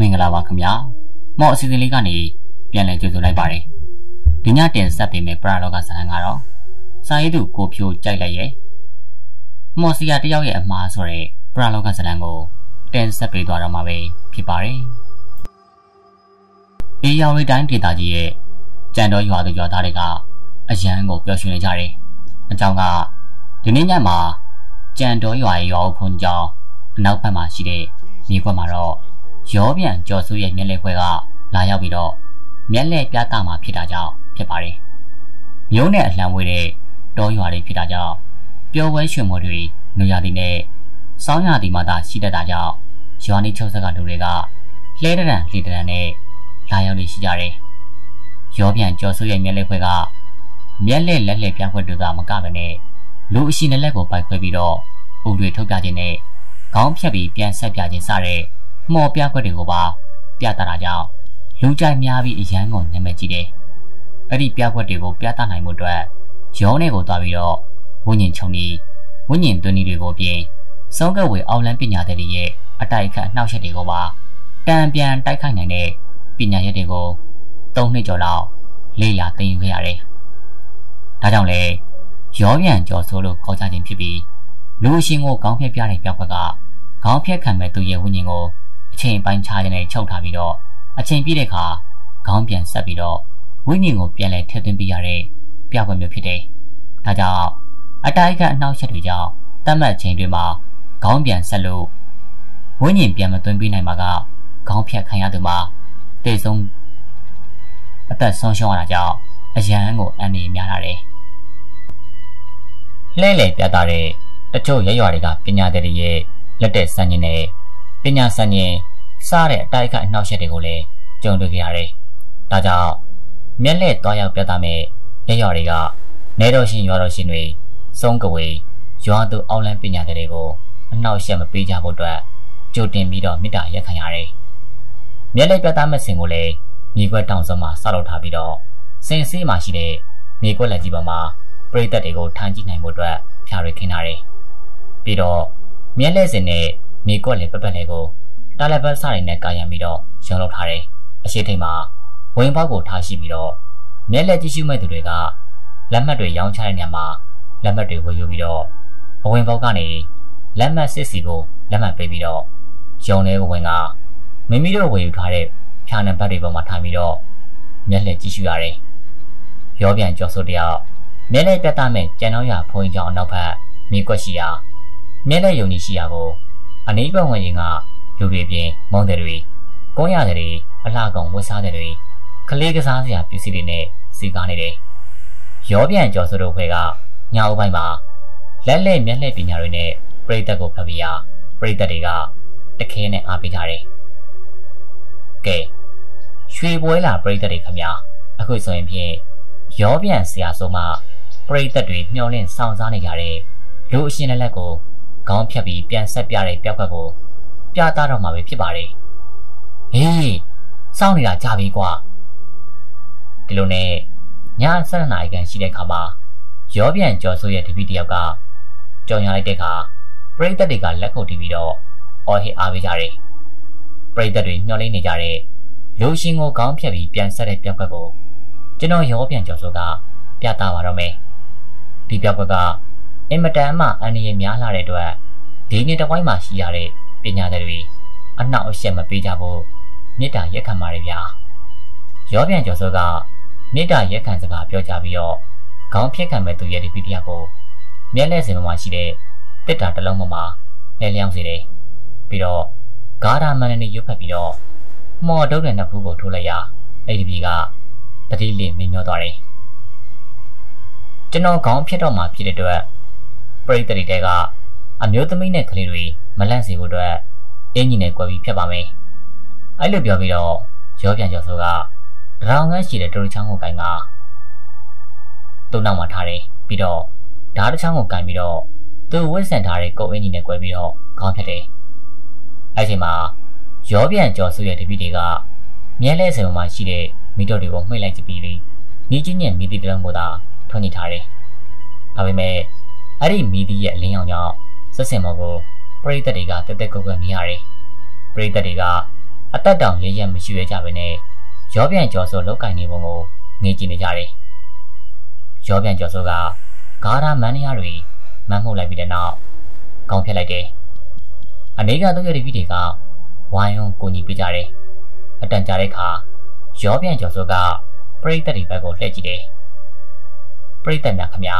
မင်္ဂလာပါခင်ဗျာမော်အစီအစဉ်လေးကနေပြန်လည်ကြိုဆိုလိုက်ပါတယ်ဒီညတင်ဆက်ပေးမယ့်ပရလောကဇာတ်ကတော့စာရေးသူကိုဖြိုးကြိုက်လိုက်ရဲ့မော်စီယာတယောက်ရဲ့အမှားဆိုတဲ့ပရလောကဇာတ်ကိုတင်ဆက်ပေးသွားတော့မှာပဲဖြစ်ပါတယ်အေးရောင်ရီတိုင်းဒေသကြီးရဲ့ကြံတော်ရွာသူရွာသားတွေကအရန်ကိုပျော်ရွှင်နေကြတယ်အကြောင်းကဒီနေ့ညမှာကြံတော်ရွာရဲ့ရွာဦးဖုန်ကျောင်းအနောက်ဘက်မှာရှိတဲ့မြေခွက်မှာတော့ ရောပြန်ကြော်ဆိုးရဲ့မျက်လက်ခွဲကလာရောက်ပြီးတော့မျက်လက်ပြသမှာဖြစ်တာကြောင့်ဖြစ်ပါတယ်။မျိုးနဲ့အလှမ်းဝေးတဲ့တောရွာတွေဖြစ်တာကြောင့်ပျော်ပွဲရွှင်မော်တွေနွေရာသီနဲ့စောင်းရာသီမှာသာရှိတတ်တာကြောင့်ရွာနေချုပ်ဆက်ကလူတွေကလှဲတရံလှေတရံနဲ့လာရောက်နေရှိကြတယ်။ရောပြန်ကြော်ဆိုးရဲ့မျက်လက်ခွဲကမျက်လက်လက်လက်ပြခွက်တွေကမကဘဲနဲ့လူအရှိနဲ့လက်ကိုပိုက်ခွဲပြီးတော့အုပ်တွေထုတ်ပြခြင်းနဲ့ခေါင်းဖြတ်ပြီးပြန်ဆက်ပြခြင်းစတဲ့ မော်ပြခွက်တွေကိုပါပြသတာကြောင့်လူကြိုက်များပြီးအရန်ကုန်နာမည်ကြီးတယ်။အဲ့ဒီပြခွက်တွေကိုပြသနိုင်မှုအတွက်ရောင်းထဲကိုသွားပြီးတော့ဝိညာဉ်ချုံဒီဝိညာဉ်သွင်းဒီတွေကိုပြင်စောကဝေအောင်လန်းပညာတွေရဲ့အတိုက်အခတ်နှောက်ရက်တွေကိုပါတံပြန်တိုက်ခိုက်နိုင်တဲ့ပညာရက်တွေကို၃နှစ်ကျော်လောက်လေ့လာသင်ယူခဲ့ရတယ်။ဒါကြောင့်လေရောပြန်ကြော်ဆိုးလို့ခေါ်ကြခြင်းဖြစ်ပြီးလူရှင်ကိုကောင်းဖြတ်ပြတဲ့ပြောက်ခွက်ကခေါင်းဖြတ်ခံမဲ့သူရဲ့ဝိညာဉ်ကို အချိန်ပိုင်းခြားခြင်းနဲ့ချုပ်ထားပြီးတော့အချိန်ပြည့်တဲ့အခါခေါင်းပြန်ဆက်ပြီးတော့ဝိညာဉ်ကိုပြန်လဲထည့်သွင်းပေးရတဲ့ပြောက်ခွက်မျိုးဖြစ်တယ်။ဒါကြောင့်အတိုက်ကအနှောက်အယှက်တွေကြောင့်တတ်မှတ်ချိန်တွေမှာခေါင်းပြန်ဆက်လို့ဝိညာဉ်ပြန်မသွင်းပေးနိုင်မှာကခေါင်းဖြတ်ခံရသူမှာတေဆုံးအသက်ဆုံးရှုံးရတာကြောင့်အရန်ကိုအန်နေများလာတယ်။လှဲ့လေပြတာတဲ့တချို့ရရွာတွေကပညာသည်တွေရဲ့လက်တဲ့စံညင်နဲ့ ပညာစံညင်စားတဲ့အတိုက်အခိုက်အနှောက်အယှက်တွေကိုလည်းကြုံတွေ့ကြရတယ်။ဒါကြောင့်မျက်လက်သွားရောက်ပြသမဲ့ရရွာတွေကနေတော်ရှင်ရွာတော်ရှင်တွေစုံကဝေရွာသူအောက်လန်းပညာသည်တွေကိုအနှောက်အယှက်မပေးကြဖို့အတွက်ကြိုတင်ပြီးတော့မေတ္တာရက်ခံရတယ်။မျက်လက်ပြသမဲ့စင်ကိုလည်းမြေခွက်တောင်စုံမှာဆောက်လုပ်ထားပြီးတော့စင်စီးမှာရှိတဲ့မြေခွက်လက်ကြီးပေါ်မှာပရိသတ်တွေကိုထမ်းကြည့်နိုင်ဖို့အတွက်ဖြာရခင်းထားတယ်။ပြီးတော့မြက်လက်စင်နဲ့ မြေကွက်လေပပက်လေကိုတာလက်ပတ်စတွေနဲ့ကာရံပြီးတော့ရုံလောက်ထားတယ်။အရှိထိတ်မှာဝင်းပေါက်ကိုထားရှိပြီးတော့မြက်လက်ကြည့်ရှုမဲ့သူတွေကလက်မှတ်တွေရောင်းချတဲ့နေရာမှာလက်မှတ်တွေဝယ်ယူပြီးတော့အဝင်ပေါက်ကနေလက်မှတ်စစ်စီကိုလက်မှတ်ပေးပြီးတော့ရုံထဲကိုဝင်ကမိမိတို့ဝယ်ယူထားတဲ့ဖြာနံပါတ်တွေပေါ်မှာထားပြီးတော့မျက်လှည့်ကြည့်ရှုရတယ်။ရောပြန်ကြော်စိုးတယောက်မျက်လှည့်ပြတ်သားမဲ့ကြံတော်ရဖုံးကြောင်နောက်ဘက်မြေကွက်ရှိရာမျက်လက်ယုံကြည်ရှိရာကို အနိဗ္ဗာန်ဝင်ရင်ကလူတွေပြင်မောင်းတဲ့တွေကုန်းရတဲ့တွေအလှကောင်ဝတ်စားတဲ့တွေကလေးကစားစရာပစ္စည်းတွေနဲ့စီကားနေတယ်။ရောပြန်ကျော်စတို့ခွဲကညအုပ်ပိုင်းမှာလက်လက်မျက်လက်ပညာတွေနဲ့ပရိသတ်ကိုဖတ်ပြရာပရိသတ်တွေကတခဲနဲ့အားပေးကြတယ်။ကဲရွှေပွဲလာပရိသတ်တွေခမညာအခုဆိုရင်ဖြင့်ရောပြန်ဆရာဆိုမှပရိသတ်တွေမျှော်လင့်စောင့်စားနေကြတဲ့လူအရှင်လက်လက်ကို ခေါင်းဖြတ်ပြီးပြန်ဆက်ပြတဲ့ပျောက်ကကိုပြသတော့မှာပဲဖြစ်ပါတယ်။ဟေးစောင့်နေတာကြာပြီကွာ။ဒီလိုနဲ့ည7နာရီခန့်ရှိတဲ့ခါမှာရောပြန်ကြော်ဆိုးရဲ့တပည့်တယောက်ကကြော်ညာလိုက်တဲ့ခါပရိသတ်တွေကလက်ခုပ်တီးပြီးတော့အော်ဟစ်အားပေးကြတယ်။ပရိသတ်တွေမျှော်လင့်နေကြတဲ့လူရှင်ကိုခေါင်းဖြတ်ပြီးပြန်ဆက်တဲ့ပျောက်ကကိုကျွန်တော်ရောပြန်ကြော်ဆိုးကပြသပါတော့မယ်။ဒီပျောက်က အင်မတန်မှအန္တရာယ်များလာတဲ့အတွက်ဒီနေ့တဝိုင်းမှာရှိရတဲ့ပညာသည်တွေအနှောက်အယှက်မပေးကြဖို့မေတ္တာရက်ခံပါတယ်ဗျာရောပြန်ကျော်စောကမေတ္တာရက်ခံစကားပြောကြပြီးတော့ခေါင်းဖြတ်ခံမဲ့သူရဲ့ဒီပီဒီယာကိုမျက်လက်စင်မှာရှိတဲ့တစ်တာတစ်လုံးပေါ်မှာလဲလျောင်းစေတယ်ပြီးတော့ဂါရာမန်နဲ့ရွတ်ဖက်ပြီးတော့မော်ဒုတ်တဲ့နှစ်ဖူးကိုထိုးလိုက်ရအဲ့ဒီဘီကတတိလေးမင်းမျောသွားတယ်ကျွန်တော်ခေါင်းဖြတ်တော့မှဖြစ်တဲ့အတွက်ပ ရိသတ်တွေကအမျိုးသမီးနဲ့ကလေးတွေမလန့်စေဖို့အတွက်အင်းကြီးနဲ့꿰ပြီးဖြတ်ပါမယ်။အဲ့လိုပြောပြီးတော့ရောပြန်ကျော်ဆိုကတရောင်ငန်းရှိတဲ့တူချောင်းကိုကင်ကသူ့နောက်မှာထားတယ်ပြီးတော့ဓာတ်တစ်ချောင်းကိုကင်ပြီးတော့သူဝစ်ဆန်ထားတဲ့ကုတ်အင်းကြီးနဲ့꿰ပြီးတော့ခေါင်းဖြတ်တယ်။အဲ့ချိန်မှာရောပြန်ကျော်ဆိုရဲ့တပည့်တွေကမြဲလဲစံမှာရှိတဲ့မိတော့တွေကိုမှိတ်လိုက်ကြပြီးပြီးမိကြီးနဲ့မိသီးတလုံးကိုသာထွန်းညှိထားတယ်။ဒါပေမဲ့ အဲ့ဒီမီဒီရဲ့အလင်းရောင်ကြောင့်ဆက်စင်မော်ကိုပရိသတ်တွေကတက်တက်ကုတ်ကုတ်မြင်ရတယ်။ပရိသတ်တွေကအသက်တောင်ရရမရှိရကြပဲနဲ့ရောပြန်ကျော်ဆိုလောက်ကင်နေပုံကိုငေးကြည့်နေကြတယ်။ရောပြန်ကျော်ဆိုကဂါရာမန်နီယာတွေမန်းမှုတ်လိုက်ပြီးတဲ့နောက်ကောင်းဖြတ်လိုက်တယ်။အနေကသူ့ရဲ့ဒီဗီတွေကဝိုင်းဝန်းကိုညီပေးကြတယ်။အတန်ကြာတဲ့အခါရောပြန်ကျော်ဆိုကပရိသတ်တွေဘက်ကိုလှည့်ကြည့်တယ်။ပရိသတ်များခမညာ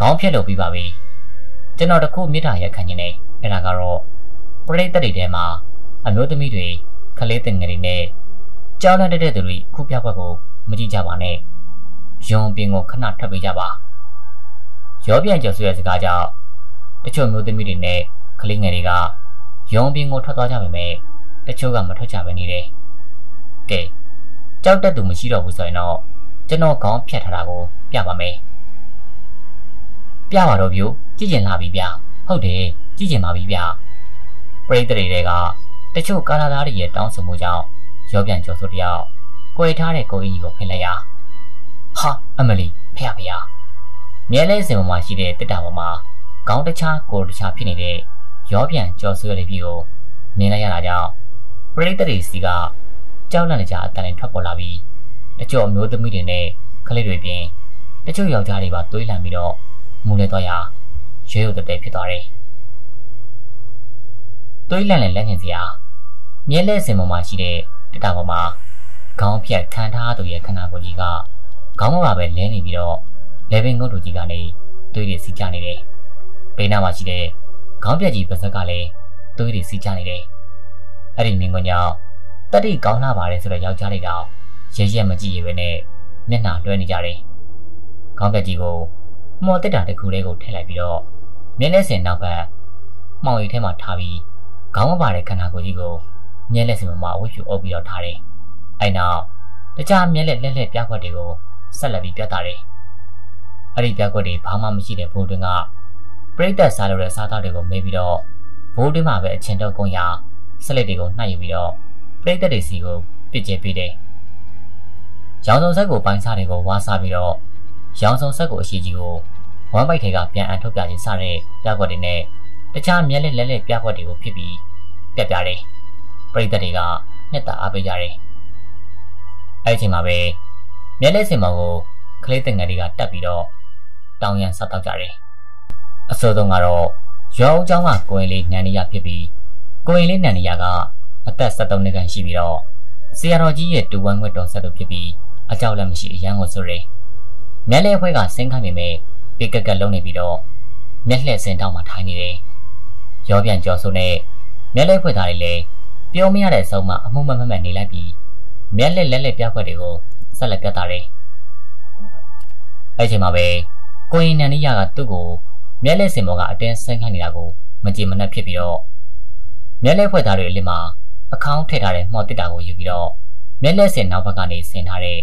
ခေါင်းဖြတ်လို့ပြီးပါပြီ။ကျွန်တော်တခုမြစ်တာရက်ခံနေတယ်။အဲ့ဒါကတော့ပရိသတ်တွေထဲမှာအမျိုးသမီးတွေခလေးတင်ငယ်တွေနဲ့ကြောင်းလန့်တဲ့သူတွေခုပြကွက်ကိုမကြည့်ကြပါနဲ့။ယုံပင်ကိုခဏထပ်ပေးကြပါ။ရောပြန်ကျော်ဆိုတဲ့စကားကြောင့်တချို့မျိုးသမီးတွေနဲ့ကလေးငယ်တွေကယုံပင်ကိုထွက်သွားကြပေမဲ့တချို့ကမထွက်ကြပဲနေတယ်။ကဲကြောက်တဲ့သူမရှိတော့ဘူးဆိုရင်တော့ကျွန်တော်ခေါင်းဖြတ်ထားတာကိုပြပါမယ်။ ပြပါတော့ဗျကြည့်ကျင်လာပြီဗျဟုတ်တယ်ကြည့်ကျင်ပါပြီဗျပရိသတ်တွေကတချို့ကာလာသားတွေရဲ့တောင်းဆိုမှုကြောင့်ရောပြန်ကြော်ဆိုတယောက်ကွယ်ထားတဲ့ကိုအင်းကြီးကိုဖင်လိုက်ရဟာအမလီဖះဖះမြဲလဲစင်ပေါ်မှာရှိတဲ့တစ်တာပေါ်မှာခေါင်းတခြားကိုတခြားဖြစ်နေတဲ့ရောပြန်ကြော်ဆွဲရတဲ့ပြီကိုမြင်လိုက်ရတာကြောင့်ပရိသတ်တွေစီကကြောက်လန့်ကြအတန်ထွက်ပေါ်လာပြီးတချို့အမျိုးသမီးတွေနဲ့ကလေးတွေပြင်တချို့ယောက်ျားတွေပါတွေးလန့်ပြီးတော့ မူလဲတော့ရရဲရုပ်တဲ့ဖြစ်သွားတယ်။တွေးလန့်လန့်လက်ညင်စရာမြဲလက်စင်ပေါ်မှာရှိတဲ့တတပေါ်မှာခေါင်းဖြတ်ခံထားသူရဲ့ခန္ဓာကိုယ်ကြီးကခေါင်းပေါ်မှာပဲလဲနေပြီးတော့လေပင်ငုတ်တူကြီးကနေတွေးရစီကြနေတယ်။ဘေးနားမှာရှိတဲ့ခေါင်းပြက်ကြီးပါစက်ကလည်းတွေးရစီကြနေတယ်။အဲ့ဒီမြင်ကွင်းကြောင့်တတိကောင်းလာပါတယ်ဆိုတော့ယောက်ျားတွေတော့ရဲရဲမကြည့်ရပဲနဲ့မျက်နှာလွှဲနေကြတယ်။ခေါင်းပြက်ကြီးကို မော်တက်တာတစ်ခုလေးကိုထည့်လိုက်ပြီးတော့မျက်လက်စင်နောက်ကမှောင်ရီထဲမှာထားပြီးခေါင်းမပါတဲ့ခန္ဓာကိုယ်ကြီးကိုမျက်လက်စင်မှာအဝတ်ဖြူအုပ်ပြီးတော့ထားတယ်။အဲနောက်တခြားမျက်လက်လက်လက်ပြားခွက်တွေကိုဆက်လက်ပြီးပြတ်တာတယ်။အဲ့ဒီပြားခွက်တွေဘာမှမရှိတဲ့ဘိုးတွင်ကပြိတ္တစားလို့တဲ့စားသားတွေကိုမေးပြီးတော့ဘိုးတွင်မှာပဲအချင်းတော့ကုန်ရဆက်လက်တွေကိုနှိုက်ယူပြီးတော့ပြိတ္တတွေစီကိုပြစ်ကျဲပေးတယ်။ရောင်စုံဆက်ကိုပိုင်းစားတွေကိုဝါစားပြီးတော့ ရောင်စုံဆက်ကိုအရှိကြီးကိုဝမ်ပိုက်ထဲကပြန်အန်ထုတ်ပြခြင်းစတဲ့ပြကွက်တွေနဲ့တခြားမျက်လက်လက်လက်ပြကွက်တွေကိုဖြစ်ပြီးပြပြတယ်။ပရိသတ်တွေကမျက်တာအားပေးကြတယ်။အဲဒီအချိန်မှာပဲမျက်လက်စင်မောင်ကိုကလေးတင်ငယ်တွေကတက်ပြီးတော့တောင်းရန်ဆက်တောက်ကြတယ်။အစိုးဆုံးကတော့ရောင်းချောင်းကကိုရင်လေးနန်နီယာဖြစ်ပြီးကိုရင်လေးနန်နီယာကအသက်73နှစ်ခန့်ရှိပြီးတော့ဆရာတော်ကြီးရဲ့တူဝမ်ွက်တော်ဆက်သူဖြစ်ပြီးအကြောက်လည်းမရှိအရန်ကိုဆိုတယ်။ မျက်လက်ဖွဲကဆင်းခိုင်းပေမဲ့ပိကက်ကက်လုံးနေပြီးတော့မျက်လှည့်စင်တောင်းမှထိုင်နေတယ်။ရောပြန်ကြော်ဆိုနဲ့မျက်လက်ဖွဲသားတွေလည်းပြောမရတဲ့အဆုံးမှအမှုမမမတ်နေလိုက်ပြီးမျက်လက်လက်လက်ပြခွက်တွေကိုဆက်လက်ပြတာတယ်။အဲ့ချိန်မှာပဲကိုရင်နန်နီယာကသူ့ကိုမျက်လက်စင်ပေါ်ကအတင်းဆင်းခိုင်းနေတာကိုမကြည်မနှက်ဖြစ်ပြီးတော့မျက်လက်ဖွဲသားတွေအလင်းမှာအခေါင်းထည့်ထားတဲ့မှော်တစ်တာကိုယူပြီးတော့မျက်လက်စင်နောက်ဘက်ကနေဆင်ထားတဲ့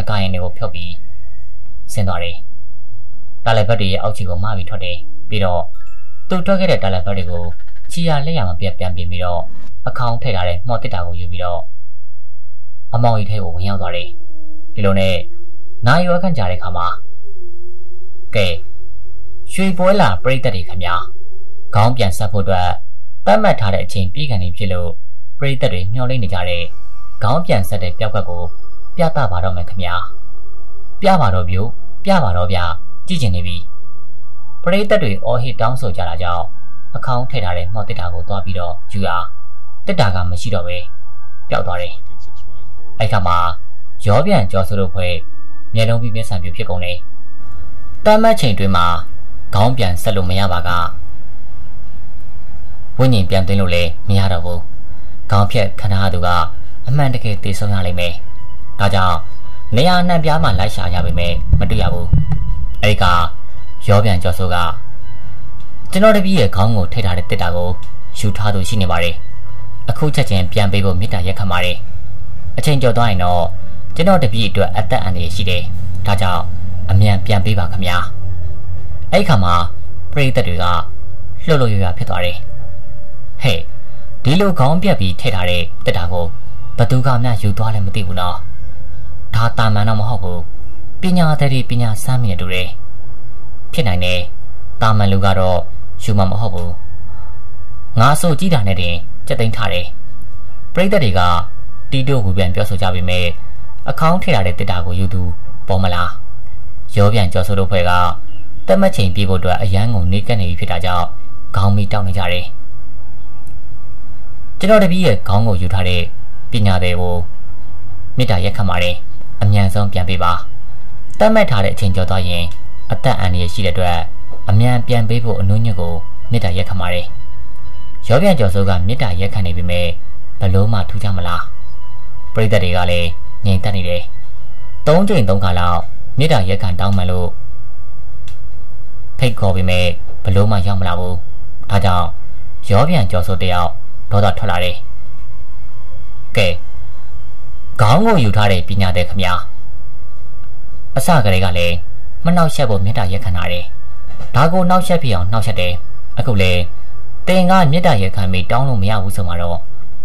အကာရင်တွေကိုဖြုတ်ပြီးဆင်းသွားတယ်။တာလဘတ်တွေရဲ့အောက်ခြေကိုမပြီးထွက်တယ်ပြီးတော့သူထွက်ခဲ့တဲ့တာလဘတ်တွေကိုချီရလက်ရမပြတ်ပြန်ပြင်ပြီးတော့အခေါင်းထည့်ထားတဲ့မှော်တစ်တာကိုယူပြီးတော့အမောင်ကြီးထဲကိုဝင်ရောက်သွားတယ်ဒီလိုနဲ့နိုင်ရွက်ခန့်ကြတဲ့ခါမှာကဲရွှေပွဲလာပြိသက်တွေခင်ဗျာခေါင်းပြန်ဆက်ဖို့အတွက်တတ်မှတ်ထားတဲ့အချိန်ပြည့်ကန်နေဖြစ်လို့ပြိသက်တွေမျှော်လင့်နေကြတဲ့ခေါင်းပြန်ဆက်တဲ့ပျောက်ကက်ကို ပြသပါတော့မယ်ခင်ဗျာပြပါတော့ဗျပြပါတော့ဗျကြည့်ကျင်နေပြီပရိသတ်တွေအော်ဟစ်တောင်းဆိုကြတာကြောင့်အခေါင်းထည့်ထားတဲ့မှော်တစ်တာကိုသွားပြီးတော့ယူရတစ်တာကမရှိတော့ပဲပျောက်သွားတယ်အဲ့ခါမှာရောပြန်ကြောဆိုလို့ဖွဲ့မျက်လုံးပြီးမျက်စံပြဖြစ်ကုန်တယ်တမ်းမတ်ချိန်တွင်မှာခေါင်းပြန်ဆက်လို့မရပါကဝိညာဉ်ပြန်သွင်းလို့လည်းမရတော့ဘူးခေါင်းဖြတ်ခဏသူကအမှန်တကယ်တည်ဆုံးရလိမ့်မယ် ဒါကြောင့်နေရာနှံ့ပြားမှလိုက်ရှာရပေမဲ့မတွေ့ရဘူးအဲဒီကရောပြန်ကျော်ဆိုကကျွန်တော်တပည့်ရဲ့ခေါင်းကိုထိထားတဲ့တစ်တာကိုယူထားသူရှိနေပါတယ်အခုချက်ချင်းပြန်ပေးဖို့မေတ္တာရက်ခံပါတယ်အချိန်ကျော်သွားရင်တော့ကျွန်တော်တပည့်အတွက်အသက်အန္တရာယ်ရှိတယ်ဒါကြောင့်အမြန်ပြန်ပေးပါခင်ဗျာအဲ့ခါမှာပရိသတ်တွေကလှုပ်လှုပ်ရွရွဖြစ်သွားတယ်ဟဲ့ဒီလိုခေါင်းပြက်ပြီးထည့်ထားတဲ့တက်တာကိုဘသူကမှယူသွားလည်းမသိဘူးနော် ဒါတာမန်တော့မဟုတ်ဘူးပညာသည်တွေပညာစမ်းမြင်တူတယ်ဖြစ်နိုင်တယ်တာမန်လူကတော့ယူမှာမဟုတ်ဘူးငါဆိုကြည့်တာနဲ့တင်ကြက်သိမ်းထားတယ်ပရိသတ်တွေကတီးတို့ဝူပြန်ပြောဆိုကြပေမဲ့အကောင့်ထည့်ရတဲ့တစ်တာကိုယူသူပေါ်မလားရောပြန်ကြော်ဆိုးတို့ဖွဲ့ကတက်မချိန်ပြေးဖို့အတွက်အရန်ကိုနေကက်နေပြီဖြစ်တာကြောင့်ခေါင်းမီတောက်နေကြတယ်ကျွန်တော်တပည့်ရဲ့ခေါင်းကိုယူထားတဲ့ပညာတွေကိုမေတ္တာရက်ခတ်ပါတယ် အမြန်ဆုံးပြန်ပေးပါတတ်မှတ်ထားတဲ့အချိန်ကျော်သွားရင်အသက်အန္တရာယ်ရှိတဲ့အတွက်အမြန်ပြန်ပေးဖို့အနှုံးညွတ်ကိုမေတ္တာရက်ခတ်ပါတယ်ရောပြန်ကျော်စိုးကမေတ္တာရက်ခတ်နေပြီမဲ့ဘလို့မှထူးခြားမလားပရိသတ်တွေကလည်းငြိမ်သက်နေတယ်သုံးချိန်သုံးခါလောက်မေတ္တာရက်ခံတောင်းမှလို့ဖိတ်ခေါ်ပြီးမဲ့ဘလို့မှရောက်မလာဘူးဒါကြောင့်ရောပြန်ကြော်စိုးတယောက်ဒေါသထွက်လာတယ်ကဲ ခေါင်းကိုယူထားတဲ့ပညာတဲ့ခမညာအစကလေးကလည်းမနှောက်ယှက်ဖို့မေတ္တာရက်ခံတာတယ်ဒါကိုနှောက်ယှက်ပြအောင်နှောက်ယှက်တယ်အခုလေတင်ကမေတ္တာရက်ခံပြီးတောင်းလို့မရဘူးဆိုမှတော့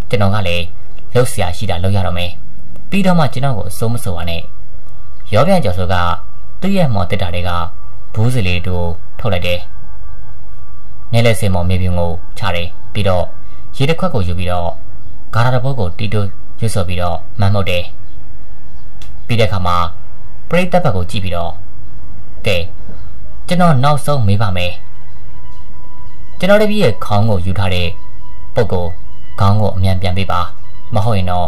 ကျွန်တော်ကလည်းလှုပ်ရှားရှိတာလုပ်ရတော့မယ်ပြီးတော့မှကျွန်တော်ကိုအစိုးမစိုးပါနဲ့ရောပြန်ကျော်ဆိုကသူ့ရဲ့မော်တက်တာတွေကဘူးစလေးတို့ထုတ်လိုက်တယ်။နေလက်စင်မော်မေပြူကိုချတယ်ပြီးတော့ရေတစ်ခွက်ကိုယူပြီးတော့ဂါရတဘုတ်ကိုတီတို ရွတ်ဆော်ပြီးတော့မန်းမုတ်တယ်။ပြီးတဲ့အခါမှာပရိသတ်ဘက်ကိုကြည့်ပြီးတော့ကဲကျွန်တော်နောက်ဆုံးမေးပါမယ်။ကျွန်တော်တပည့်ရဲ့ခေါင်းကိုယူထားတဲ့ပုတ်ကိုခေါင်းကိုအမြန်ပြန်ပေးပါမဟုတ်ရင်တော့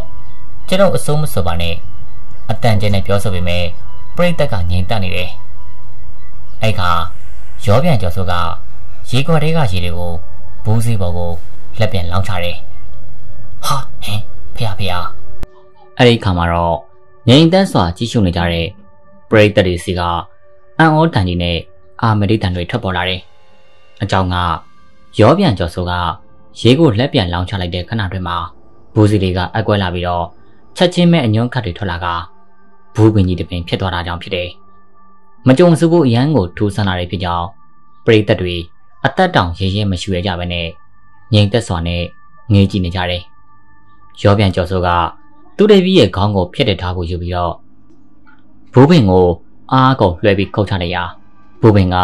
ကျွန်တော်အစိုးမဆိုပါနဲ့အတန်ကျဲနဲ့ပြောဆိုပေမဲ့ပရိသတ်ကငြိမ်သက်နေတယ်အဲ့ခါရောပြန်ကျော်ဆိုကရေခွက်တဲကရေတွေကိုဘူးစီပေါ်ကိုလက်ပြန်လောင်းချတယ်ဟာဟင် ဖះဖះအဲ့ဒီခါမှာတော့ငြိမ်သက်စွာကြီးရှုနေကြတဲ့ပရိသတ်တွေစီကအံ့ဩတန်ကြီးနဲ့အာမရိတန်တွေထွက်ပေါ်လာတယ်အကြောင်းကရောပြန်ကျော်ဆိုကရေကိုလက်ပြန်လောင်းချလိုက်တဲ့ခဏတွင်မှာဘူးစီတွေကအကွက်လာပြီးတော့ချက်ချင်းမဲ့အညွန့်ခတ်တွေထွက်လာကဘူးပင်ကြီးတစ်ပင်ဖြစ်သွားတာကြောင့်ဖြစ်တယ်။မကြုံစဘူးအရန်ကိုထိုးဆန်းလာတဲ့ဖြစ်ကြောင်းပရိသတ်တွေအသက်တောင်ရဲရဲမရှူရကြဘဲနဲ့ငြိမ်သက်စွာနဲ့ငေးကြည့်နေကြတယ်။ ရောပြန်ကျော်စိုးကသူ့တပည့်ရဲ့ခေါင်းကိုဖျက်တဲ့ထားကိုယူပြီးတော့ဘူးပင်ကိုအားကုန်လွှဲပြီးခုတ်ချလိုက်ရာဘူးပင်က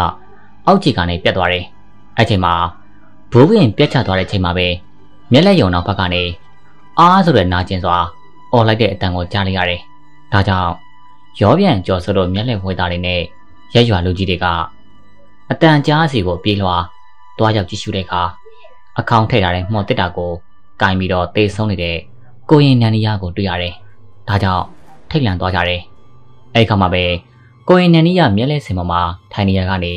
အောက်ခြေကနေပြတ်သွားတယ်။အဲ့ချိန်မှာဘူးပင်ပြတ်ချသွားတဲ့ချိန်မှာပဲမျက်လက်ယုံနောက်ဘက်ကနေအားဆိုတဲ့နာကျင်စွာអော်လိုက်တဲ့အတန်ကိုကြားလိုက်ရတယ်။ဒါကြောင့်ရောပြန်ကြော်ဆိုလို့မျက်လှည့်ဝဲသားတွေနဲ့ရက်ရွာလူကြီးတွေကအတန်ကြားစီကိုပြေးလွှာတွားရောက်ကြည့်ရှုတဲ့အခါအခေါင်ထည့်ထားတဲ့မှော်တစ်တာကို ကင်ပြီးတော့တေဆုံးနေတဲ့ကိုရင်နန်နီယာကိုတွေ့ရတယ်။ဒါကြောင့်ထိတ်လန့်သွားကြတယ်။အဲဒီခါမှာပဲကိုရင်နန်နီယာမျက်လဲစင်ပေါ်မှာထိုင်နေရကနေ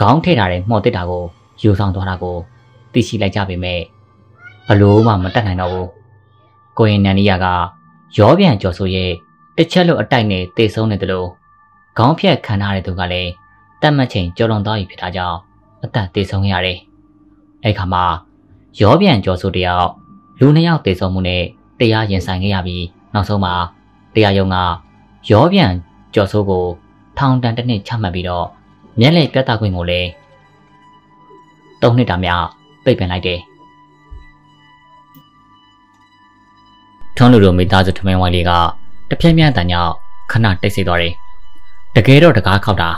ခေါင်းထည့်ထားတဲ့မှော်တစ်တာကိုယူဆောင်သွားတာကိုသိရှိလိုက်ကြပေမဲ့ဘလို့မှမတတ်နိုင်တော့ဘူးကိုရင်နန်နီယာကရောပြန်ကြော်ဆိုရဲ့တစ်ချက်လို့အတိုက်နဲ့တေဆုံးနေတယ်လို့ခေါင်းဖြတ်ခံထားတဲ့သူကလည်းတတ်မှတ်ချိန်ကြော်လွန်သွားပြီဖြစ်တာကြောင့်အသက်တေဆုံးရတယ်။အဲ့ခါမှာ ရောပြန်ကြော်ဆိုတယောက်လူနှစ်ယောက်တေဆုံးမှုနဲ့တရားရင်ဆိုင်ခဲ့ရပြီးနောက်ဆုံးမှာတရားရုံးကရောပြန်ကြော်ဆိုကို ထောင်တန်တစ်နှစ်ချမှတ်ပြီးတော့မျက်လှည့်ပြတ်သားခွင့်ကိုလည်း၃နှစ်တာများပိတ်ပင်လိုက်တယ်။ထွန်းလူတို့မိသားစုထမင်းဝိုင်းလေးကတပြင်းပြင်းတန်ကြောင့်ခဏတိတ်ဆိတ်သွားတယ်။တကယ်တော့တကားခောက်တာ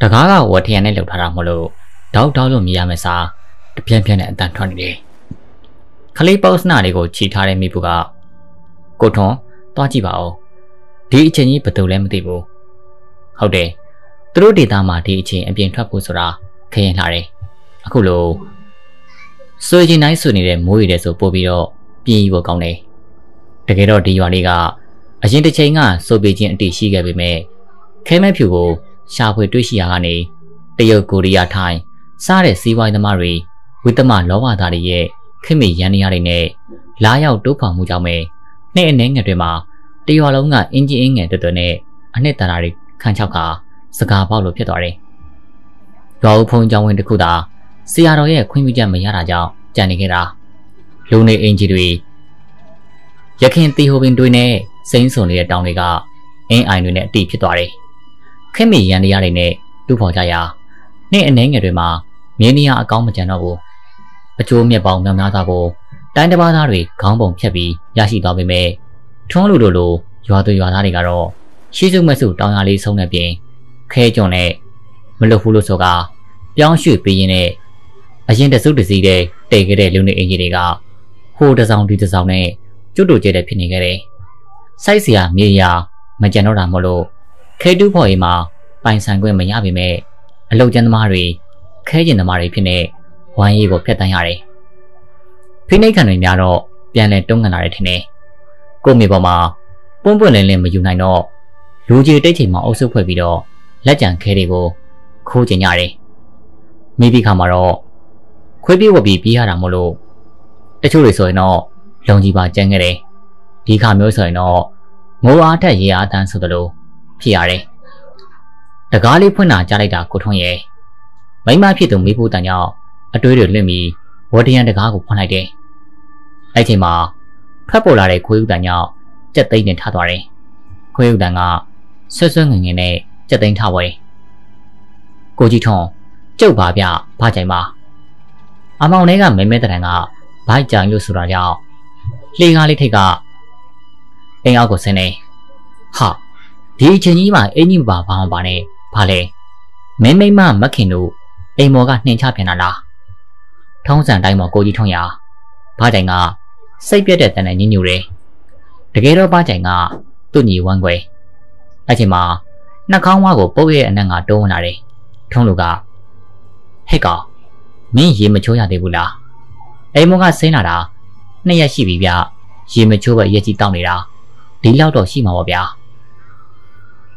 တကားကဝထရန်နဲ့လှုပ်ထားတာမလို့တောက်တောက်လို့မြည်ရမယ်စား တပြင်းပြင်းနဲ့အတန်ထွက်နေတယ်။ခလေးပေါစနာတွေကိုခြိထားတဲ့မိဘူးကကိုထွန်းသွားကြည့်ပါဦး။ဒီအချိန်ကြီးဘယ်သူလဲမသိဘူး။ဟုတ်တယ်။သူတို့ဒေတာမှာဒီအချိန်အပြင်ထွက်ဖို့ဆိုတာခရင်လာတယ်။အခုလိုဆွေချင်းတိုင်းဆွနေတဲ့မိုးရည်တဲ့ဆိုပို့ပြီးတော့ပြင်းဖို့ကောင်းတယ်။တကယ်တော့ဒီရွာလေးကအရင်တစ်ချိန်ကစိုးပေချင်းအတိရှိခဲ့ပေမဲ့ခဲမဲဖြူကိုရှာဖွေတွေ့ရှိရာကနေတရုတ်ကိုရီးယားထိုင်းစားတဲ့စီးပွားရေးသမားတွေ ဝိသမလောဘသားတွေရဲ့ခင်မီရန်နေရတွေနဲ့လာရောက်တိုးဖော်မှုကြောင့်ပဲနှစ်အနည်းငယ်တွေမှာတရွာလုံးကအင်ဂျင်အင်းငယ်တော်တော်နဲ့အနှစ်သာရတွေခန်းချောက်ကစကားပေါက်လို့ဖြစ်သွားတယ်။ရွာဦးဖုံကျောင်းဝင်တစ်ခုသာဆရာတော်ရဲ့ခွင့်ပြုချက်မရတာကြောင့်ကြံနေခဲ့တာလူနေအင်ဂျီတွေရခင်တီဟိုပင်တွေနဲ့စိမ့်စုံနေတဲ့တောင်တွေကအင်းအိုင်တွေနဲ့အတိဖြစ်သွားတယ်။ခင်မီရန်တရားတွေနဲ့တူဖော်ကြရာနေ့အနှဲငယ်တွေမှာမြင်းနီယာအကောင်းမကြံတော့ဘူး။ အကျိုးမြက်ပေါင်းများများသားကိုတိုင်းတစ်ပါးသားတွေခေါင်းပုံဖြတ်ပြီးရရှိသွားပေမဲ့ထွန်းလူတို့လိုရွာသူရွာသားတွေကတော့ရှိစုမစုတောင်ရလေးဆုံးတဲ့ပြင်ခဲကြုံနဲ့မလွတ်ဘူးလို့ဆိုကပြောင်းရွှေ့ပေးရင်းနဲ့အရင်တစုတစည်းတဲ့တိတ်ခဲ့တဲ့လူနေအင်ဂျီတွေကဟိုတစောင်းဒီတစောင်းနဲ့ကျွတ်တူကျတဲ့ဖြစ်နေခဲ့တယ်။စိုက်စရာမြေယာမကြံတော့တာမလို့ခဲတူးဖော်ရင်မှာပိုင်ဆိုင်ခွင့်မရပေမဲ့အလုတ်ကျန်းသမားတွေခဲကျင်သမားတွေဖြစ်နေ ဝိုင်းရီကိုဖျက်တမ်းရတယ်။ဖိနှိတ်ခံတွေများတော့ပြန်လဲတုံးကန်လာတယ်ထင်တယ်။ကို့မြေပေါ်မှာပွန့်ပွန့်လင်းလင်းမယူနိုင်တော့လူကြီးတိတ်ချိန်မှာအုပ်စုဖွဲ့ပြီးတော့လက်ကြံခဲတွေကိုခိုးကျင်ကြတယ်။မိပြီးခါမှာတော့ခွေးပြေးဝပြီးပြေးရတာမို့လို့တချို့တွေဆိုရင်တော့လုံကြီးပါကြမ်းခဲ့တယ်။ဒီခါမျိုးဆိုရင်တော့ငိုအားထက်ရေအားတန်းဆိုသလိုဖြစ်ရတယ်။တကားလေးဖွင့်တာကြားလိုက်တာကိုထွန်းရဲ့မိမဖြစ်သူမိဖို့တန်ကြောင့် အတွေးတွေလွင့်ပြီးဝတရန်တကားကိုဖွင့်လိုက်တယ်။အဲ့ချိန်မှာထွက်ပေါ်လာတဲ့ခွေးဥတန်ကြောင့်ကြက်သိန်းနဲ့ထသွားတယ်။ခွေးဥတန်ကဆွဆွငငင်နဲ့ကြက်သိန်းထသွားတယ်။ကိုကြီးထွန်းကျုပ်ပါဗျဘာကြိုင်ပါအမောင်လေးကမဲမဲတရံကဘိုက်ကြံလို့ဆိုတာကြောင့်လှေကားလေးထိတ်ကအိမ်အောက်ကိုဆင်းနေဟာဒီအချိန်ကြီးမှာအင်းကြီးပါဘာမှပါနဲ့ဘာလဲမင်းမိမမခင်တို့အိမ်မော်ကနှင်ချပြန်လာလား ထုံးစံတိုင်းမှာကိုကြီးထုံးရဘာကြိုင်ကစိတ်ပြက်တဲ့တန်နဲ့ညညူတယ်တကယ်တော့ဘာကြိုင်ကသူ့ညီဝမ်းခွဲအဲ့ချိန်မှာနှာခေါင်းဝါကိုပုတ်ရဲ့အနက်ငါတိုးဝင်လာတယ်ထုံးလူကဟဲ့ကောင်မင်းရေမချိုးရသေးဘူးလားအိမ်မောကဆင်းလာတာနှစ်ရက်ရှိပြီဗျရေမချိုးပဲရက်ကြီးတောင်းနေတာဒီလောက်တော့ရှိမှာပေါ့ဗျာ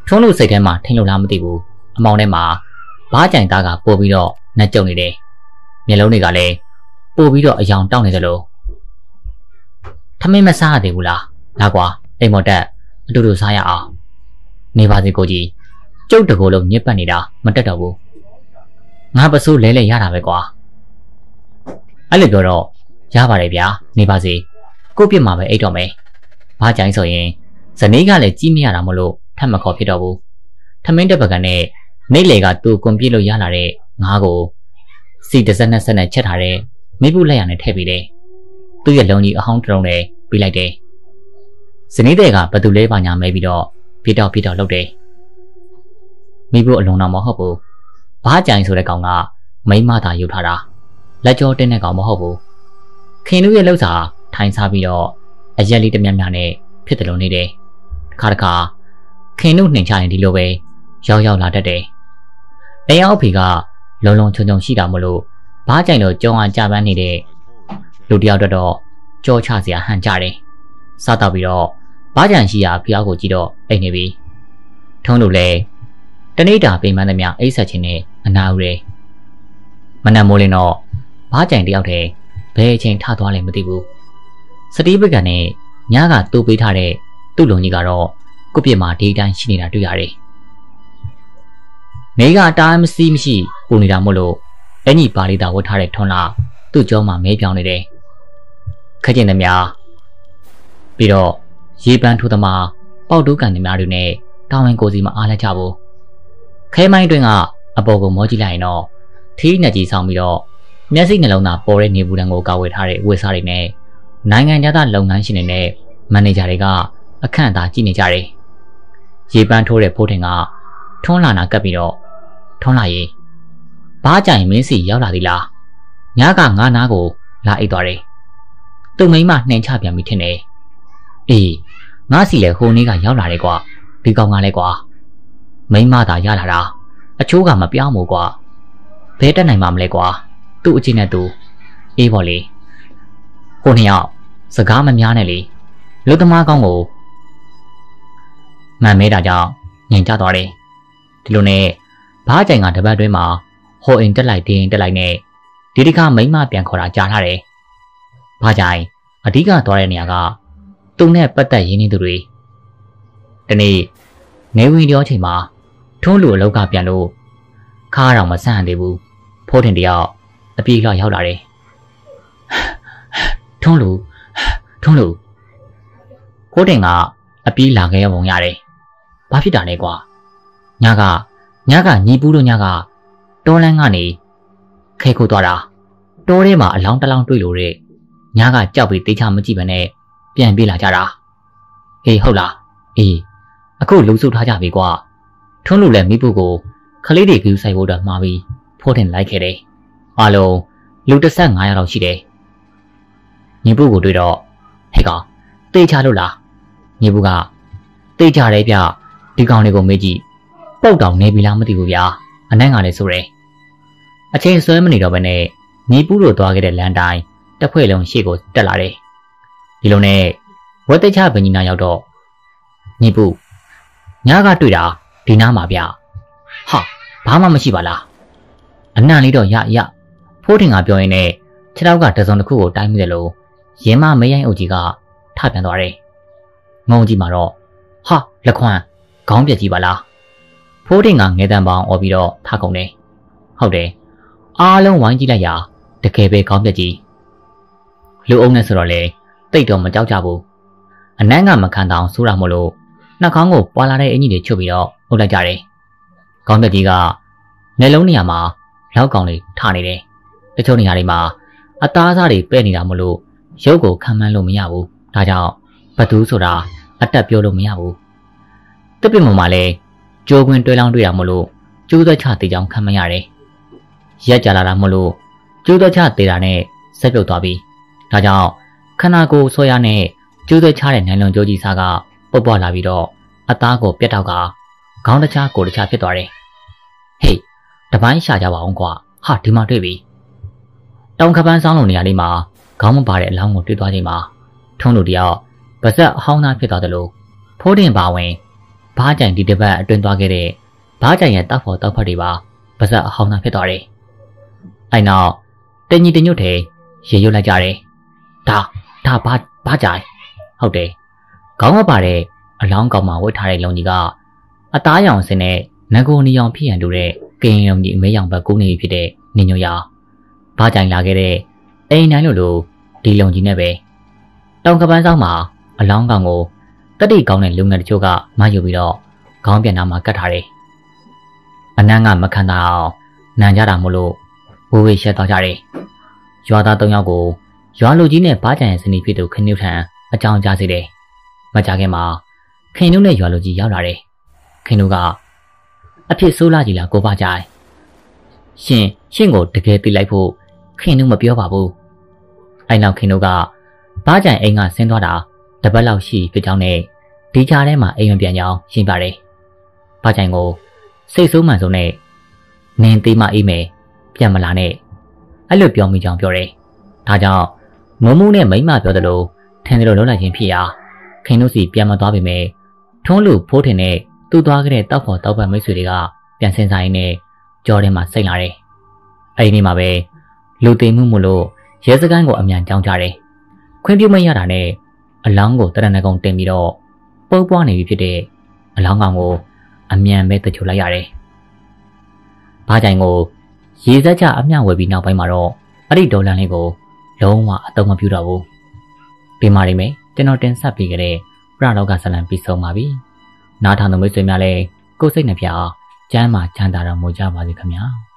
ထုံးလို့စိတ်ထဲမှာထိန်လို့လားမသိဘူးအမောင်ထဲမှာဘားကြိုင်သားကပို့ပြီးတော့နှက်ကြုံနေတယ် မျက်လုံးတွေကလည်းပို့ပြီးတော့အယောင်တောင်းနေသလိုထမင်းမစားရသေးဘူးလားလာကွာအိမ်မော်တက်အတူတူစားရအောင်နေပါစေကိုကြီးကျုပ်တကိုယ်လုံးညစ်ပတ်နေတာမတက်တော့ဘူးငါပစိုးလဲလဲရတာပဲကွာအဲ့လိုပြောတော့ရပါတယ်ဗျာနေပါစေကိုပြစ်မှာပဲအိတ်တော့မယ်ဘာကြိုင်းဆိုရင်ဇနီးကလည်းကြီးမရတာမလို့ထပ်မခေါ်ဖြစ်တော့ဘူးထမင်းတက်ပကနဲ့နေလေကသူ့ကွန်ပြစ်လို့ရလာတဲ့ငါးကို စီတစ်စက်နဲ့ဆက်နဲ့ချက်ထားတဲ့မိဖို့လက်ရနဲ့ထည့်ပြီးတယ်သူ့ရဲ့လုံးကြီးအဟောင်းတုံးနဲ့ပြီးလိုက်တယ်ဇနီးတဲ့ကဘသူလဲပါညာမဲပြီးတော့ပြတော့ပြတော့လုပ်တယ်မိဖို့အလုံးတော့မဟုတ်ဘူးဘာကြိုင်ဆိုတဲ့ကောင်ကမိမသာယူထားတာလက်ကြောတင်းတဲ့ကောင်မဟုတ်ဘူးခင်တို့ရဲ့လှုပ်စာထိုင်စားပြီးတော့အရက်လေးတမြတ်မြနဲ့ဖြစ်တယ်လို့နေတယ်တခါတခါခင်တို့နှင်ချရင်ဒီလိုပဲရောက်ရောက်လာတတ်တယ်အဲရောက်ဖေက လုံလုံချုံချုံရှိတာမလို့ဘားကြိုင်လို့ကြောင်းအားကြပန်းနေတဲ့လူတယောက်တော့ကြောချစရာဟန်ကြတယ်စားတော့ပြီးတော့ဘားကြံရှိရာဖျားကိုကြည့်တော့အိတ်နေပြီထုံးလို့လဲတနေ့တာပိန်မှန်းသမျှအိတ်ဆက်ခြင်းနဲ့အနာဦးတယ်မနက်မိုးလင်းတော့ဘားကြိုင်တယောက်တည်းဘယ်အချိန်ထသွားလဲမသိဘူးစတီးဘက်ကနဲ့ညကတူပေးထားတဲ့သူ့လုံကြီးကတော့ကုပြစ်မှာဒီတိုင်းရှိနေတာတွေ့ရတယ် နေကအတားမစီးမရှိပူနေတာမို့လို့အဲ့ညီပါလီတာဝတ်ထားတဲ့ထွန်းလာသူ့ကြောမှာမဲပြောင်းနေတယ်ခက်ကျင်သမျှပြီးတော့ရေပန်းထိုးသမားပေါက်တူးကန်သမားတွေနဲ့တောင်းဝင်ကိုစီမအားလက်ကြဘူးခဲမိုင်းတွင်ကအပေါ်ကိုမောကြည့်လိုက်ရင်တော့ထီးနဲ့ကြီးဆောင်ပြီးတော့မျက်စိနှလုံးသားပေါ်တဲ့နေဘူးတန်းကိုကာဝယ်ထားတဲ့ဝက်စားတွေနဲ့နိုင်ငံသားလုပ်ငန်းရှင်တွေနဲ့မန်နေဂျာတွေက အခန့်အသားကြည့်နေကြတယ်။ရေပန်းထိုးတဲ့ဖိုးထင်ကထွန်းလာနာကပ်ပြီးတော့ ထွန်းလာရေးဘာကြိုင်မင်းစီရောက်လာသေးလား။ညကငါးနားကိုလာအိတ်သွားတယ်။သူ့မိမနှင်ချပြန်ပြီထင်တယ်။အေးငါစီလည်းဟိုနေ့ကရောက်လာတယ်ကွာ။ဒီကောင်ကလည်းကွာ။မိမသာရလာတာအချိုးကမပြောင်းဘူးကွာ။ဘဲတက်နိုင်မှာမလဲကွာ။သူ့အချင်းနဲ့သူအေးပေါ်လေ။ကိုနှစ်ယောက်စကားမများနဲ့လေ။လူသမားကောင်းကိုမှန်မဲတာကြောင့်ညင်ကြသွားတယ်။ဒီလိုနဲ့ ဘားကြိုင်ကတပတ်တွင်းမှာဟိုအိမ်တက်လိုက်တင်းတက်လိုက်နဲ့ဒီတစ်ခါမိမပြန်ခေါ်တာကြားထားတယ်။ဘားကြိုင်အဓိကသွားတဲ့နေရာကသူနဲ့ပတ်သက်ရင်းနှီးသူတွေဒီနေ့နေဝင်ပြောချိန်မှာထုံးလူအလောက်ကပြန်လို့ခါအောင်မဆန့်သေးဘူးဖိုးထင်တယောက်အပြေးလောက်ရောက်လာတယ်ထုံးလူထုံးလူဖိုးထင်ကအပြေးလာခဲ့ရပုံရတယ်ဘာဖြစ်တာလဲကွာညက ညကညီပူးတို့ညကတောလန်းကနေခဲခိုးသွားတာတောထဲမှာအလောင်းတလောင်းတွေ့လို့တဲ့ညကကြောက်ပြီးတေးချမကြည့်ဘဲနဲ့ပြန်ပြေးလာကြတာဟေးဟုတ်လားအေးအခုလုံစုထားကြပြီကွာထွန်းလူလည်းမိဖို့ကိုခလေးတွေကယူဆိုင်ဖို့တော့မှာပြီးဖိုးတင်လိုက်ခဲ့တယ်အားလုံးလူ15ယောက်လောက်ရှိတယ်ညီပုကိုတွေ့တော့ဟဲ့ကောင်တေးချလို့လားညီပုကတေးချတယ်ဗျဒီကောင်လေးကိုမေးကြည့် ပုတ်တောင်နေပြီလားမသိဘူးဗျာအနိုင်ကလည်းဆိုတယ်အချိန်ဆွဲမနေတော့ဘဲနဲ့ညီပုတို့သွားခဲ့တဲ့လမ်းတိုင်းတစ်ဖွဲ့လုံးရှေ့ကိုတက်လာတယ်ဒီလိုနဲ့ဝက်တချဗညီနာရောက်တော့ညီပုညကတွေ့တာဒီနားမှာဗျဟာဘာမှမရှိပါလားအနံ့လေးတော့ရရဖိုးတင်ကပြောရင်းနဲ့ခြေထောက်ကတစုံတစ်ခုကိုတိုင်းမိတယ်လို့ရင်းမမရိုင်းအုပ်ကြီးကထပြန်သွားတယ်ငုံကြီးမှာတော့ဟာလက်ခွမ်းခေါင်းပြက်ကြီးပါလား ဖိုးတင်ကငဲတန်ပေါင်းអော်ပြီးတော့ထကုန်တယ်ဟုတ်တယ်အားလုံးဝိုင်းကြည့်လိုက်ရာတကယ်ပဲခေါင်းပြက်ကြီးလူအုံနဲ့ဆိုတော့လေတိတ်တော့မကြောက်ကြဘူးအနန်းကမခံတောင်ဆိုးတာမို့လို့နှာခေါင်းကိုပွာလာတဲ့အင်ကြီးတွေချုပ်ပြီးတော့အုပ်လိုက်ကြတယ်ခေါင်းပြက်ကြီးကနှလုံးနေရာမှာလောက်ကောင်လေးထနေတယ်တချို့နေရာတွေမှာအသားအစားတွေပဲ့နေတာမို့လို့ရုပ်ကိုခံမှန်းလို့မရဘူးဒါကြောင့်ဘသူဆိုတာအတက်ပြောလို့မရဘူးတစ်ပြစ်မမှာလဲ ကြိုးခွင်းတွဲလောင်းတွေ့တာမို့လို့ကျိုးသက်ချတေးချောင်းခံမရတယ်ရက်ကြလာတာမို့လို့ကျိုးသက်ချတေးတာနဲ့ဆက်ပြုတ်သွားပြီဒါကြောင့်ခန္ဓာကိုယ်ဆွဲရနဲ့ကျိုးသက်ချတဲ့နိုင်လွန်ကြိုးကြီးစားကပုတ်ပွားလာပြီးတော့အသားကိုပြတ်တော့ကခေါင်းတခြားကိုယ်တခြားဖြစ်သွားတယ်ဟေးတပိုင်းရှာကြပါအောင်ကွာဟာဒီမှာတွေ့ပြီတောင်ခပန်းဆောင်လုံနေရာလေးမှာခေါင်းမပါတဲ့အလောင်းကိုတွေ့သွားချိန်မှာထုံးလူတယောက်ပါဇက်အဟောင်းသားဖြစ်သွားတယ်လို့ဖိုးတင်ပါဝင် ဘားကြိုင်ဒီတစ်ပတ်အတွင်းသွားခဲ့တဲ့ဘားကြိုင်ရဲ့တောက်ဖို့တောက်ဖက်တွေပါပါဇက်အဟောင်းသားဖြစ်သွားတယ်။အဲနောက်တင်ကြီးတင်ညွတ်ထဲရေရွတ်လိုက်ကြတယ်။ဒါဒါဘာဘားကြိုင်ဟုတ်တယ်။ခေါင်းမပါတဲ့အလောင်းကောင်မှဝတ်ထားတဲ့လုံကြီးကအသားရောင်စင်နဲ့ငကိုနီရောင်ဖြစ်ရန်တူတဲ့ကရင်ရုံကြီးအမဲရောင်ဘက်ကူးနေဖြစ်တဲ့နင်ညိုရာဘားကြိုင်လာခဲ့တဲ့အိမ်တိုင်းလိုလိုဒီလုံကြီးနဲ့ပဲတောင်ကပန်းဆောင်မှာအလောင်းကောင်ကို တတိကောင်းတဲ့လူငယ်တချို့ကမယူပြီးတော့ခေါင်းပြန်နာမှာကတ်ထားတယ်။အနန်းကမခံတာအောင်နန်ကြတာမို့လို့ဝေဝေရှက်သွားကြတယ်။ရွာသား၃ယောက်ကိုရွာလူကြီးနဲ့ဘားကြံရဲ့စနီဖြစ်သူခင်းနှုတ်ထံအကြောင်းကြားစေတယ်။မကြခင်မှာခင်နှုတ်နဲ့ရွာလူကြီးရောက်လာတယ်။ခင်နှုတ်ကအဖြစ်ဆိုးလာကြည်လားကိုပါကြိုင်။ရှင်ရှင်ကိုတကယ်သိလိုက်ဖို့ခင်နှုတ်မပြောပါဘူး။အဲနောက်ခင်နှုတ်ကဘားကြံအိမ်ကဆင်းသွားတာ တပတ်လောက်ရှိဖြစ်ကြောင်းနဲ့ဒီကြားထဲမှာအိမ်မပြန်ကြောင်းရှင်းပါတယ်။ဘာကြိုင်ကိုစိတ်ဆိုးမှန်ဆုံးနဲ့နင်းသေးမအေးမယ်ပြန်မလာနဲ့အဲ့လိုပြောမိကြောင်းပြောတယ်။ဒါကြောင့်မုံမှုနဲ့မိမပြောသလိုထင်တယ်လို့လုံးလိုက်ခြင်းဖြစ်ရာခင်တို့စီပြန်မသွားပေမဲ့ထုံးလူဖိုးထင်နဲ့သူ့သွားခဲ့တဲ့တောက်ဖို့တောက်ပတ်မိတ်ဆွေတွေကပြန်စင်စားရင်းနဲ့ကြောထဲမှာစိတ်လာတယ်။အဲဒီနေ့မှာပဲလူသိမှုမို့လို့ရဲစခန်းကိုအမြန်ကြောင်းကြတယ်။ခွင့်ပြုမရတာနဲ့ အလောင်းကိုတရဏဂုံတင်ပြီးတော့ပုတ်ပွားနေပြီဖြစ်တဲ့အလောင်းကောင်ကိုအမြန်ပဲတချိုလိုက်ရတယ်။ဘာကြိုင်ကိုရေစက်ချအမျှဝယ်ပြီးနောက်ပိုင်းမှာတော့အဲ့ဒီဒေါ်လန်လေးကိုလုံးဝအသုံးမပြုတော့ဘူး။ဒီမှာနေမယ်ကျွန်တော်တင်ဆက်ပေးကြတဲ့ပရလောကဇလံပြီးဆုံးပါပြီ။နားထောင်သူမိတ်ဆွေများလည်းကိုယ်စိတ်နှပြကျမ်းမာချမ်းသာတော်မူကြပါစေခင်ဗျာ။